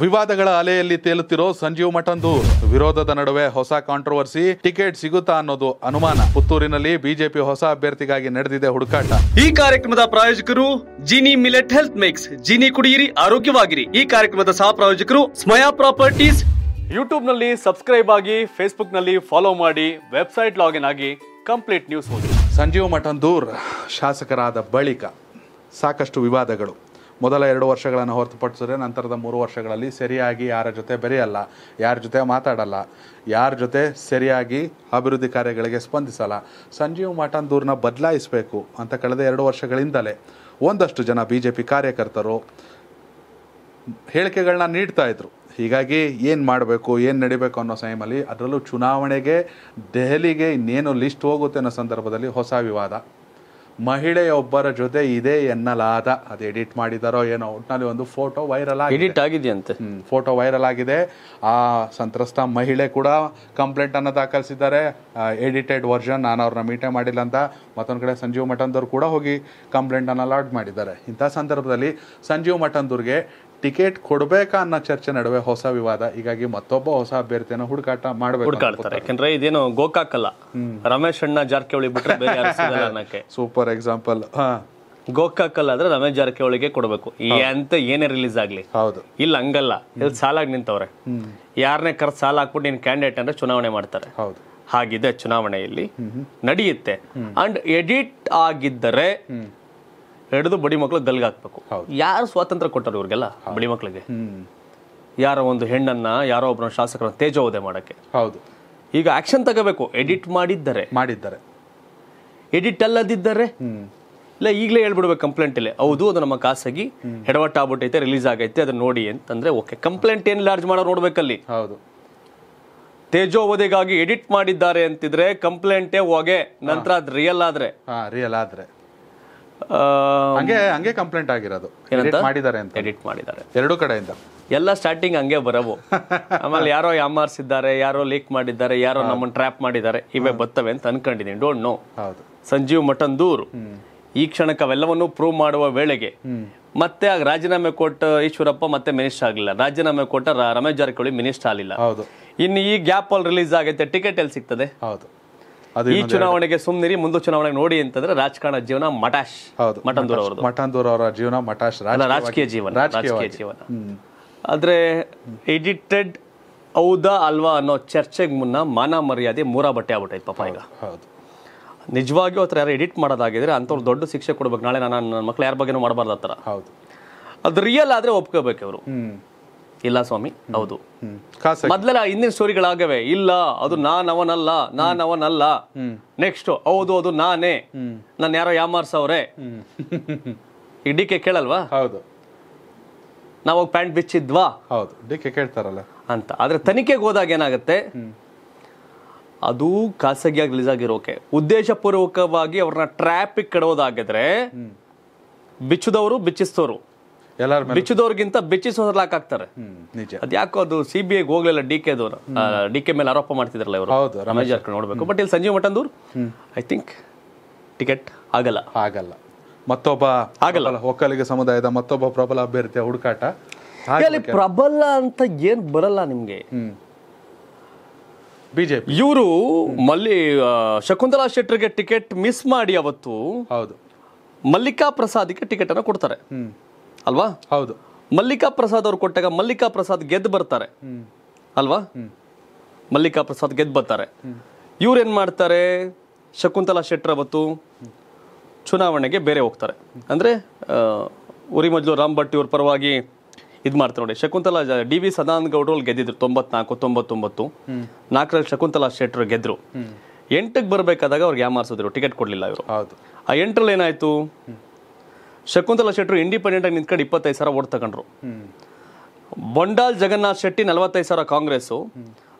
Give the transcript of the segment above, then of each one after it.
ವಿವಾದಗಳ ಅಲೆಯಲ್ಲಿ ತೇಲುತ್ತಿರೋ ಸಂಜೀವ್ ಮಠಂದು. ವಿರೋಧದ ನಡುವೆ ಹೊಸ ಕಾಂಟ್ರವರ್ಸಿ ಟಿಕೆಟ್ ಸಿಗುತ್ತಾ ಅನ್ನೋದು ಅನುಮಾನ. ಪುತ್ತೂರಿನಲ್ಲಿ ಬಿಜೆಪಿ ಹೊಸ ಅಭ್ಯರ್ಥಿಗಾಗಿ ನಡೆದಿದೆ ಹುಡುಕಾಟ. ಈ ಕಾರ್ಯಕ್ರಮದ ಪ್ರಾಯೋಜಕರು Jini millet health mix. Jini ಕುಡಿಯಿರಿ ಆರೋಗ್ಯವಾಗಿರಿ. ಈ ಕಾರ್ಯಕ್ರಮದ ಸಹ ಪ್ರಾಯೋಜಕರು ಸ್ಮಯಾ ಪ್ರಾಪರ್ಟೀಸ್. ಯೂಟ್ಯೂಬ್ನಲ್ಲಿ ಸಬ್ಸ್ಕ್ರೈಬ್ ಆಗಿ ಫೇಸ್ಬುಕ್ನಲ್ಲಿ ಫಾಲೋ ಮಾಡಿ ವೆಬ್ಸೈಟ್ ಲಾಗಿನ್ ಆಗಿ ಕಂಪ್ಲೀಟ್ ನ್ಯೂಸ್ ಓದಿ. ಸಂಜೀವ್ ಮಠಂದೂರ್ ಶಾಸಕರಾದ ಬಳಿಕ ಸಾಕಷ್ಟು ವಿವಾದಗಳು. ಮೊದಲ ಎರಡು ವರ್ಷಗಳನ್ನು ಹೊರತುಪಡಿಸಿದ್ರೆ ನಂತರದ ಮೂರು ವರ್ಷಗಳಲ್ಲಿ ಸರಿಯಾಗಿ ಯಾರ ಜೊತೆ ಬೆರೆಯಲ್ಲ, ಯಾರ ಜೊತೆ ಮಾತಾಡಲ್ಲ, ಯಾರ ಜೊತೆ ಸರಿಯಾಗಿ ಅಭಿವೃದ್ಧಿ ಕಾರ್ಯಗಳಿಗೆ ಸ್ಪಂದಿಸಲ್ಲ. ಸಂಜೀವ್ ಮಠಂದೂರ್ನ ಬದಲಾಯಿಸಬೇಕು ಅಂತ ಕಳೆದ ಎರಡು ವರ್ಷಗಳಿಂದಲೇ ಒಂದಷ್ಟು ಜನ ಬಿ ಜೆ ಪಿ ಕಾರ್ಯಕರ್ತರು ಹೇಳಿಕೆಗಳನ್ನ ನೀಡ್ತಾ ಇದ್ರು. ಹೀಗಾಗಿ ಏನು ಮಾಡಬೇಕು, ಏನು ನಡಿಬೇಕು ಅನ್ನೋ ಸಮಯದಲ್ಲಿ ಅದರಲ್ಲೂ ಚುನಾವಣೆಗೆ ದೆಹಲಿಗೆ ಇನ್ನೇನು ಲಿಸ್ಟ್ ಹೋಗುತ್ತೆ ಅನ್ನೋ ಸಂದರ್ಭದಲ್ಲಿ ಹೊಸ ವಿವಾದ. ಮಹಿಳೆಯೊಬ್ಬರ ಜೊತೆ ಇದೆ ಎನ್ನಲಾದ ಅದು ಎಡಿಟ್ ಮಾಡಿದಾರೋ ಏನೋ ಒಟ್ಟಿನಲ್ಲಿ ಒಂದು ಫೋಟೋ ವೈರಲ್ ಆಗಿದೆ. ಎಡಿಟ್ ಆಗಿದೆಯಂತೆ. ಫೋಟೋ ವೈರಲ್ ಆಗಿದೆ. ಆ ಸಂತ್ರಸ್ತ ಮಹಿಳೆ ಕೂಡ ಕಂಪ್ಲೇಂಟ್ ಅನ್ನು ದಾಖಲಿಸಿದ್ದಾರೆ. ಎಡಿಟೆಡ್ ವರ್ಷನ್ ನಾನು ಅವ್ರನ್ನ ಮೀಟೇ ಮಾಡಿಲ್ಲ ಅಂತ. ಮತ್ತೊಂದು ಕಡೆ ಸಂಜೀವ್ ಮಠಂದೂರ್ ಕೂಡ ಹೋಗಿ ಕಂಪ್ಲೇಂಟ್ ಅನ್ನು ಲಾಡ್ ಮಾಡಿದ್ದಾರೆ. ಇಂಥ ಸಂದರ್ಭದಲ್ಲಿ ಸಂಜೀವ್ ಮಠಂದೂರ್ಗೆ ಟಿಕೆಟ್ ಕೊಡಬೇಕಾ ಅನ್ನೋ ಚರ್ಚೆ ನಡುವೆ ಹೊಸ ವಿವಾದ. ಹೀಗಾಗಿ ಮತ್ತೊಬ್ಬ ಹೊಸ ಅಭ್ಯರ್ಥಿಯನ್ನ ಹುಡುಕಾಟ ಮಾಡಬೇಕು ಹುಡುಕಾಡ್ತಾರೆ. ಯಾಕಂದ್ರೆ ಇದೇನು ಗೋಕಾಕ್ ಅಲ್ಲ ರಮೇಶ್ ಅಣ್ಣ ಜಾರಕಿಹೊಳಿ ಬಿಟ್ಟರೆ ಬೇರೆ ಯಾರು ಸಿಗಲ್ಲ ಅನ್ನಕ್ಕೆ. ಸೂಪರ್ ಎಕ್ಸಾಂಪಲ್ ಹಾ. ಗೋಕಾಕ್ ಅಲ್ಲ ಆದ್ರೆ ರಮೇಶ್ ಜಾರಕಿಹೊಳಿಗೆ ಕೊಡಬೇಕು. ಅಂತ ಏನೇ ರಿಲೀಸ್ ಆಗ್ಲಿ. ಹೌದು. ಇಲ್ಲ ಹಂಗಲ್ಲ. ಇಲ್ಲಿ ಸಾಲಾಗಿ ನಿಂತವ್ರೆ. ಯಾರನ್ನೇ ಕರ್ ಸಾಲ ಹಾಕ್ಬಿಟ್ಟು ನೀನ್ ಕ್ಯಾಂಡಿಡೇಟ್ ಅಂದ್ರೆ ಚುನಾವಣೆ ಮಾಡ್ತಾರೆ. ಹೌದು. ಹಾಗಿದೆ ಚುನಾವಣೆಯಲ್ಲಿ. ನಡೆಯುತ್ತೆ. ಅಂಡ್ ಎಡಿಟ್ ಆಗಿದ್ದರೆ ಹಿಡಿದು ಬಡಿ ಮಕ್ಕಳು ಗಲ್ಗೆ ಹಾಕ್ಬೇಕು. ಯಾರು ಸ್ವಾತಂತ್ರ್ಯ ಕೊಟ್ಟರು ಇವ್ರಿಗೆಲ್ಲ? ಬಡಿ ಮಕ್ಕಳಿಗೆ ಯಾರ ಒಂದು ಹೆಣ್ಣನ್ನ ಯಾರೋ ಒಬ್ಬರ ಶಾಸಕರನ್ನ ತೇಜೋವಧೆ ಮಾಡಕ್ಕೆ. ಹೌದು. ಈಗ ಆಕ್ಷನ್ ತಗೋಬೇಕು. ಎಡಿಟ್ ಮಾಡಿದ್ದಾರೆ. ಮಾಡಿದ್ದಾರೆ. ಎಡಿಟ್ ಅಲ್ಲದಿದ್ದಾರೆ? ಇಲ್ಲ ಈಗಲೇ ಹೇಳ್ಬಿಡ್ಬೇಕು ಕಂಪ್ಲೇಂಟ್ ಇಲ್ಲಿ. ಹೌದು ಅದು ನಮ್ಮ ಖಾಸಗಿ. ಹೆಡವಟ್ಟ ಆಗ್ಬಿಟ್ಟೈತೆ ರಿಲೀಸ್ ಆಗೈತೆ ಅದನ್ನ ನೋಡಿ ಅಂತಂದ್ರೆ ಓಕೆ ಕಂಪ್ಲೇಂಟ್ ಏನ್ ಲಾರ್ಜ್ ಮಾಡೋ ನೋಡ್ಬೇಕಲ್ಲಿ? ಹೌದು. ತೇಜೋವಧೆಗಾಗಿ ಎಡಿಟ್ ಮಾಡಿದ್ದಾರೆ ಅಂತಿದ್ರೆ ಕಂಪ್ಲೇಂಟೇ ಹೋಗೆ. ನಂತರ ಅದು ರಿಯಲ್ ಆದ್ರೆ. ಹಾ ರಿಯಲ್ ಆದ್ರೆ. ಹಂಗೆ ಹಂಗೆ ಕಂಪ್ಲೇಂಟ್ ಆಗಿರೋದು. ಎಡಿಟ್ ಮಾಡಿದ್ದಾರೆ ಅಂತ. ಎಡಿಟ್ ಮಾಡಿದ್ದಾರೆ. ಎರಡೂ ಕಡೆಯಿಂದ. ಎಲ್ಲ ಸ್ಟಾರ್ಟಿಂಗ್ ಹಂಗೆ ಬರವು. ಆಮೇಲೆ ಯಾರೋ ಯಾಮಾರ್ಸಿದ್ದಾರೆ ಯಾರೋ ಲೀಕ್ ಮಾಡಿದ್ದಾರೆ ಯಾರೋ ನಮ್ಮನ್ನ ಟ್ರ್ಯಾಪ್ ಮಾಡಿದ್ದಾರೆ ಇವೇ ಬರ್ತವೆ ಅಂತ ಅನ್ಕೊಂಡಿದ್ದೀನಿ. ಡೋಂಟ್ ನೋ ಹೌದು. ಸಂಜೀವ್ ದೂರ್. ಈ ಕ್ಷಣಕ್ಕೆ ಅವೆಲ್ಲವನ್ನು ಪ್ರೂವ್ ಮಾಡುವ ವೇಳೆಗೆ ಮತ್ತೆ ಆಗ ರಾಜೀನಾಮೆ ಕೊಟ್ಟ ಈಶ್ವರಪ್ಪ ಮತ್ತೆ ಮಿನಿಸ್ಟರ್ ಆಗಲಿಲ್ಲ. ರಾಜೀನಾಮೆ ಕೊಟ್ಟ ರಮೇಶ್ ಜಾರಕಿಹೊಳಿ ಮಿನಿಸ್ಟರ್ ಆಗಲಿಲ್ಲ. ಹೌದು. ಇನ್ನು ಈ ಗ್ಯಾಪ್ ಅಲ್ಲಿ ರಿಲೀಸ್ ಆಗೈತೆ ಟಿಕೆಟ್ ಎಲ್ಲಿ ಸಿಗ್ತದೆ? ಹೌದು. ಈ ಚುನಾವಣೆಗೆ ಸುಮ್ನಿರಿ ಮುಂದೆ ಚುನಾವಣೆ ನೋಡಿ ಅಂತಂದ್ರೆ ರಾಜಕಾರಣ ಜೀವನ ಮಟಾಶ್ ಹೌದು. ಮಠಂದೂರ್ ಅವರು ಮಠಂದೂರ್ ಅವರ ಜೀವನ ಮಟಾಶ್ ರಾಜಕೀಯ ಜೀವನ ರಾಜಕೀಯ ಜೀವನ. ಆದ್ರೆ ಎಡಿಟೆಡ್ ಹೌದಾ ಅಲ್ವಾ ಅನ್ನೋ ಚರ್ಚೆಗೆ ಮುನ್ನ ಮಾನ ಮರ್ಯಾದೆ ಮೂರ ಬಟ್ಟೆ ಆಗ್ಬಿಟ್ಟೈತೆ ಪಾಪ ಈಗ. ಹೌದು. ನಿಜವಾಗಿಯೂ ಹತ್ರ ಯಾರು ಎಡಿಟ್ ಮಾಡೋದಾಗಿದ್ರೆ ಅಂಥವ್ರು ದೊಡ್ಡ ಶಿಕ್ಷೆ ಕೊಡ್ಬೇಕು. ನಾಳೆ ನಾನು ನನ್ನ ಮಕ್ಳು ಯಾರ ಬಗ್ಗೆನೂ ಮಾಡಬಾರ್ದು ಆ ಥರ. ಹೌದು. ಅದು ರಿಯಲ್ ಆದ್ರೆ ಒಪ್ಕೋಬೇಕು ಅವರು ಇಲ್ಲ ಸ್ವಾಮಿ ಹೌದು. ಮೊದ್ಲೆಲ್ಲ ಹಿಂದಿನ ಸ್ಟೋರಿಗಳಾಗವೆ ಇಲ್ಲ ಅದು ನಾನ್ ಅವನಲ್ಲ ನಾನ್ ಅವನಲ್ಲ. ನೆಕ್ಸ್ಟ್ ಹೌದು ಅದು ನಾನೇ. ನಾನು ಯಾರೋ ಯಾಮಾರ್ಸವ್ರೆ ಈ ಡಿ ಕೆ ಕೇಳಲ್ವಾ? ಹೌದು. ನಾವು ಪ್ಯಾಂಟ್ ಬಿಚ್ಚಿದ್ವಾ? ಹೌದು ಡಿ ಕೆ ಕೇಳ್ತಾರಲ್ಲ. ಅಂತ. ಆದ್ರೆ ತನಿಖೆಗೆ ಹೋದಾಗ ಏನಾಗುತ್ತೆ? ಅದು ಖಾಸಗಿಯಾಗಿ ರಿಲೀಸ್ ಆಗಿರೋಕೆ. ಉದ್ದೇಶಪೂರ್ವಕವಾಗಿ ಅವ್ರನ್ನ ಟ್ರಾಫಿಕ್ ಕಡೋದಾಗಿದ್ರೆ ಬಿಚ್ಚಿದವರು ಬಿಚ್ಚಿಸ್ತವ್ರು. ಎಲ್ಲರ ಬಿಚ್ಚಿದವ್ರಿಗಿಂತ ಬಿಚ್ಚಿಸೋದ್ರ ಹ್ಮ್ ನಿಜ. ಅದ್ಯಾಕೋ ಅದು ಸಿ ಬಿ ಐಗೆ ಹೋಗ್ಲಿಲ್ಲ ಡಿ ಕೆ ದವರು. ಡಿ ಕೆ ಮೇಲೆ ಆರೋಪ ಮಾಡ್ತಿದ್ರಲ್ಲ ಇವರು. ಹೌದು ರಮೇಶ್ ಜಾರ್ಖಂಡ್ ನೋಡ್ಬೇಕು. ಬಟ್ ಇಲ್ಲಿ Sanjeev Mathandur I think ticket ಆಗಲ್ಲ. ಆಗಲ್ಲ. ಮತ್ತೊಬ್ಬ ಆಗಲ್ಲ. ಒಕ್ಕಲಿಗ ಸಮುದಾಯದ ಮತ್ತೊಬ್ಬ ಪ್ರಬಲ ಅಭ್ಯರ್ಥಿಯ ಹುಡುಕಾಟ. ಅಲ್ಲಿ ಪ್ರಬಲ ಅಂತ ಏನ್ ಬರಲ್ಲ ನಿಮ್ಗೆ? ಬಿಜೆಪಿ ಇವರು ಮಲ್ಲಿ ಶಕುಂತಲಾ ಶೆಟ್ಟರ್ಗೆ ಟಿಕೆಟ್ ಮಿಸ್ ಮಾಡಿ ಅವತ್ತು ಹೌದು. ಮಲ್ಲಿಕಾ ಪ್ರಸಾದ್ಗೆ ಟಿಕೆಟ್ ಅನ್ನ ಕೊಡ್ತಾರೆ ಅಲ್ವಾ? ಹೌದು. ಮಲ್ಲಿಕಾ ಪ್ರಸಾದ್ ಅವ್ರು ಕೊಟ್ಟಾಗ ಮಲ್ಲಿಕಾ ಪ್ರಸಾದ್ ಗೆದ್ದು ಬರ್ತಾರೆ. ಅಲ್ವಾ? ಮಲ್ಲಿಕಾ ಪ್ರಸಾದ್ ಗೆದ್ದು ಬರ್ತಾರೆ. ಇವ್ರೇನ್ ಮಾಡ್ತಾರೆ? ಶಕುಂತಲಾ ಶೆಟ್ಟರ್ ಅವತ್ತು ಚುನಾವಣೆಗೆ ಬೇರೆ ಹೋಗ್ತಾರೆ. ಅಂದ್ರೆ ಉರಿ ಮೊದಲು ರಾಮ್ ಭಟ್ ಇವ್ರ ಪರವಾಗಿ ಇದು ಮಾಡ್ತಾರೆ ನೋಡಿ. ಶಕುಂತಲಾ ಡಿ ವಿ ಸದಾನಂದ ಗೌಡ್ರು ಅಲ್ಲಿ ಗೆದ್ದಿದ್ರು ತೊಂಬತ್ನಾಲ್ಕು ತೊಂಬತ್ತೊಂಬತ್ತು. ನಾಲ್ಕರಲ್ಲಿ ಶಕುಂತಲಾ ಶೆಟ್ಟರ್ ಗೆದ್ರು. ಎಂಟಕ್ಕೆ ಬರಬೇಕಾದಾಗ ಅವ್ರಿಗೆ ಯಾಮಾರಿಸಿದ್ರು ಟಿಕೆಟ್ ಕೊಡಲಿಲ್ಲ ಇವರು. ಹೌದು. ಆ ಎಂಟ್ರಲ್ಲಿ ಏನಾಯ್ತು? ಶಕುಂತಲಾ ಶೆಟ್ಟರು ಇಂಡಿಪೆಂಡೆಂಟ್ ಆಗಿ ನಿಂತ್ಕೊಂಡು ಇಪ್ಪತ್ತೈದು ಸಾವಿರ ಓಟ್ ತಗೊಂಡ್ರು. ಬಂಡಾಲ್ ಜಗನ್ನಾಥ್ ಶೆಟ್ಟಿ ನಲವತ್ತೈದು ಸಾವಿರ ಕಾಂಗ್ರೆಸ್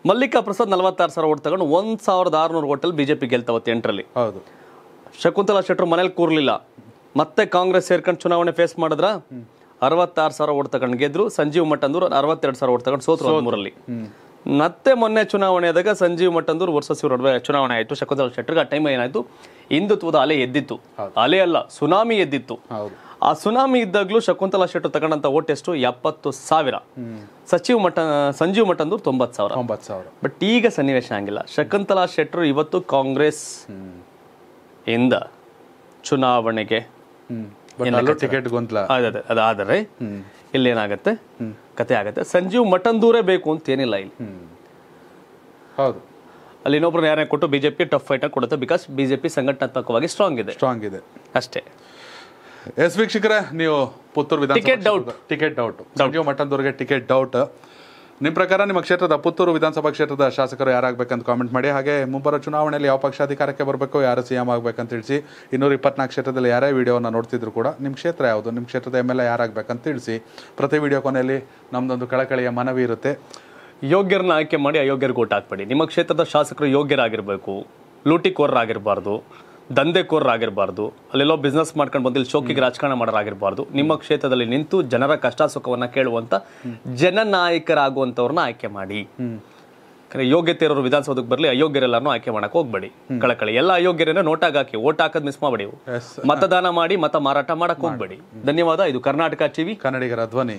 ಮಲ್ಲಿಕಾ ಪ್ರಸಾದ್ ನಲವತ್ತಾರು ಸಾವಿರ ಓಟ್ ತಗೊಂಡು ಒಂದ್ ಸಾವಿರದ ಆರುನೂರು ಓಟಲ್ಲಿ ಬಿಜೆಪಿ ಗೆಲ್ತಾವತ್ತೆ ಎಂಟ್ರಲ್ಲಿ. ಹೌದು. ಶಕುಂತಲಾ ಶೆಟ್ಟರು ಮನೇಲಿ ಕೂರ್ಲಿಲ್ಲ. ಮತ್ತೆ ಕಾಂಗ್ರೆಸ್ ಸೇರ್ಕೊಂಡು ಚುನಾವಣೆ ಫೇಸ್ ಮಾಡಿದ್ರ? ಅರವತ್ತಾರು ಸಾವಿರ ಓಟ್ ತಗೊಂಡು ಗೆದ್ರು. ಸಂಜೀವ್ ಮಠಂದೂರು ಅರವತ್ತೆರಡು ಸಾವಿರ ಓಟ್ ತಗೊಂಡು ಸೋತರು ಹದಿಮೂರಲ್ಲಿ ಮತ್ತೆ ಮೊನ್ನೆ ಚುನಾವಣೆ ಆದಾಗ ಸಂಜೀವ್ ಮಠಂದೂರು ವರ್ಸಸ್ ಇವ್ರ ನಡುವೆ ಚುನಾವಣೆ ಆಯಿತು. ಶಕುಂತಲಾ ಶೆಟ್ಟರ್ಗೆ ಆ ಟೈಮ್ ಏನಾಯ್ತು? ಹಿಂದುತ್ವದ ಅಲೆ ಎದ್ದಿತ್ತು. ಅಲೆ ಅಲ್ಲ ಸುನಾಮಿ ಎದ್ದಿತ್ತು. ಆ ಸುನಾಮಿ ಇದ್ದಾಗಲೂ ಶಕುಂತಲಾ ಶೆಟ್ಟರ್ ತಗೊಂಡಂತ ಓಟ್ ಎಷ್ಟು? ಎಪ್ಪತ್ತು ಸಾವಿರ. ಸಚಿವ ಮಠ ಸಂಜೀವ್ ಮಠಂದೂರ್ ತೊಂಬತ್ತು ಸಾವಿರ. ಒಂಬತ್ತು ಸಾವಿರ. ಬಟ್ ಈಗ ಸನ್ನಿವೇಶ ಆಗಿಲ್ಲ ಶಕುಂತಲಾ ಶೆಟ್ಟರು ಇವತ್ತು ಕಾಂಗ್ರೆಸ್ ಇಂದ ಚುನಾವಣೆಗೆ ಟಿಕೆಟ್ ಗೊಂದಲ. ಅದೇ ಅದೇ ಅದಾದರೆ ಇಲ್ಲಿ ಏನಾಗುತ್ತೆ ಕತೆ ಆಗುತ್ತೆ. ಸಂಜೀವ್ ಮಠಂದೂರೇ ಬೇಕು ಅಂತ ಏನಿಲ್ಲ ಇಲ್ಲಿ. ಹೌದು. ಅಲ್ಲಿ ಇನ್ನೊಬ್ರು ಯಾರೇ ಕೊಟ್ಟು ಬಿಜೆಪಿ ಟಫ್ ಫೈಟ್ ಕೊಡುತ್ತೆ? ಬಿಕಾಸ್ ಬಿಜೆಪಿ ಸಂಘಟನಾತ್ಮಕವಾಗಿ ಸ್ಟ್ರಾಂಗ್ ಇದೆ. ಸ್ಟ್ರಾಂಗ್ ಇದೆ. ಅಷ್ಟೇ. ಎಸ್ ವೀಕ್ಷಕರೇ ನೀವು ಪುತ್ತೂರು ವಿಧಾನ ticket doubt ticket doubt Sanjeev ದೂರ್ಗೆ ticket doubt ನಿಮ್ಮ ಪ್ರಕಾರ ನಿಮ್ಮ ಕ್ಷೇತ್ರದ ಪುತ್ತೂರು ವಿಧಾನಸಭಾ ಕ್ಷೇತ್ರದ ಶಾಸಕರು ಯಾರಾಗಬೇಕಂತ ಕಾಮೆಂಟ್ ಮಾಡಿ, ಹಾಗೆ ಮುಂಬರೋ ಚುನಾವಣೆಯಲ್ಲಿ ಯಾವ ಪಕ್ಷ ಅಧಿಕಾರಕ್ಕೆ ಬರಬೇಕು, ಯಾರು ಸಿ ಎಂ ಆಗಬೇಕಂತ ತಿಳಿಸಿ. ಇನ್ನೂರ ಇಪ್ಪತ್ನಾಲ್ಕು ಕ್ಷೇತ್ರದಲ್ಲಿ ಯಾರೇ ವಿಡಿಯೋನ ನೋಡ್ತಿದ್ರು ಕೂಡ ನಿಮ್ಮ ಕ್ಷೇತ್ರ ಯಾವುದು, ನಿಮ್ಮ ಕ್ಷೇತ್ರದ ಎಂ ಎಲ್ ಎ ಯಾರಾಗಬೇಕಂತ ತಿಳಿಸಿ. ಪ್ರತಿ ವಿಡಿಯೋ ಕೊನೆಯಲ್ಲಿ ನಮ್ಮದೊಂದು ಕಳಕಳಿಯ ಮನವಿ ಇರುತ್ತೆ. ಯೋಗ್ಯರನ್ನ ಆಯ್ಕೆ ಮಾಡಿ ಅಯೋಗ್ಯರಿಗೆ ಓಟ್ ಹಾಕ್ಬೇಡಿ. ನಿಮ್ಮ ಕ್ಷೇತ್ರದ ಶಾಸಕರು ಯೋಗ್ಯರಾಗಿರಬೇಕು, ಲೂಟಿಕೋರರಾಗಿರ್ಬಾರ್ದು. ದಂಧೆಕೋರರಾಗಿರ್ಬಾರ್ದು ಅಲ್ಲೆಲ್ಲೋ ಬಿಸ್ನೆಸ್ ಮಾಡ್ಕೊಂಡು ಬಂದು ಇಲ್ಲಿ ಶೋಕಿಗೆ ರಾಜಕಾರಣ ಮಾಡೋರಾಗಿರ್ಬಾರ್ದು. ನಿಮ್ಮ ಕ್ಷೇತ್ರದಲ್ಲಿ ನಿಂತು ಜನರ ಕಷ್ಟ ಸುಖವನ್ನ ಕೇಳುವಂತ ಜನನಾಯಕರಾಗುವಂತವ್ರನ್ನ ಆಯ್ಕೆ ಮಾಡಿ. ಯೋಗ್ಯತೆ ಇರೋರು ವಿಧಾನಸೌಧಕ್ಕೆ ಬರಲಿ ಅಯೋಗ್ಯರೆಲ್ಲರೂ ಆಯ್ಕೆ ಮಾಡಕ್ ಹೋಗ್ಬೇಡಿ. ಕಳಕಳಿ ಎಲ್ಲ ಅಯೋಗ್ಯರನ್ನ ನೋಟಾಗಿ ಹಾಕಿ ಓಟ್ ಹಾಕೋದು ಮಿಸ್ ಮಾಡಿ ಮತದಾನ ಮಾಡಿ ಮತ ಮಾರಾಟ ಮಾಡಕ್ ಹೋಗ್ಬೇಡಿ. ಧನ್ಯವಾದ. ಇದು ಕರ್ನಾಟಕ ಟಿವಿ. ಕನ್ನಡಿಗರ ಧ್ವನಿ.